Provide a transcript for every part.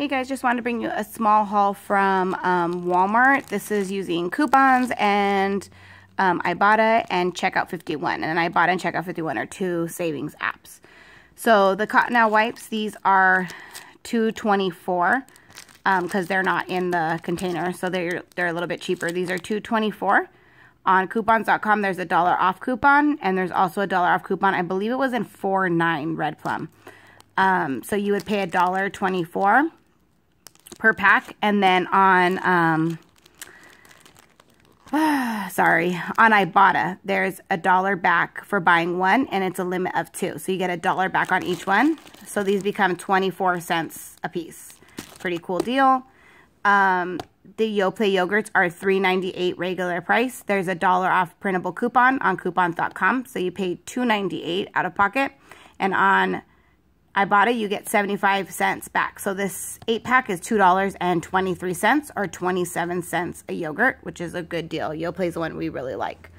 Hey guys, just wanted to bring you a small haul from um, Walmart. This is using coupons and um, Ibotta and Checkout 51. And Ibotta and Checkout 51 are two savings apps. So the Cottonelle wipes, these are 224 because um, they're not in the container. So they're, they're a little bit cheaper. These are 224 On coupons.com, there's a dollar off coupon. And there's also a dollar off coupon. I believe it was in 4.9 Red Plum. Um, so you would pay a dollar 24 per pack. And then on, um, sorry, on Ibotta, there's a dollar back for buying one, and it's a limit of two. So you get a dollar back on each one. So these become 24 cents a piece. Pretty cool deal. Um, the Yoplait yogurts are $3.98 regular price. There's a dollar off printable coupon on coupons.com. So you pay $2.98 out of pocket. And on Ibotta, you get 75 cents back. So this 8-pack is $2.23 or 27 cents a yogurt, which is a good deal. Yoplait is the one we really like.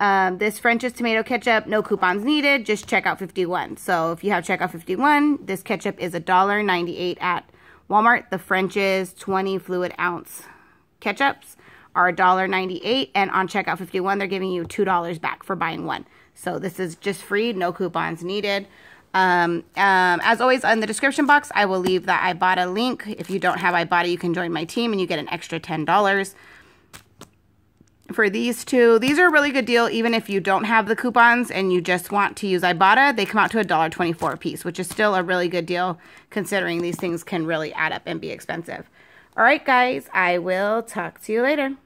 Um, this French's tomato ketchup, no coupons needed, just checkout 51. So if you have checkout 51, this ketchup is $1.98 at Walmart. The French's 20 fluid ounce ketchups are $1.98 and on checkout 51, they're giving you $2 back for buying one. So this is just free, no coupons needed. Um, um, as always, in the description box, I will leave the Ibotta link. If you don't have Ibotta, you can join my team and you get an extra $10 for these two. These are a really good deal even if you don't have the coupons and you just want to use Ibotta. They come out to $1.24 a piece, which is still a really good deal considering these things can really add up and be expensive. All right, guys, I will talk to you later.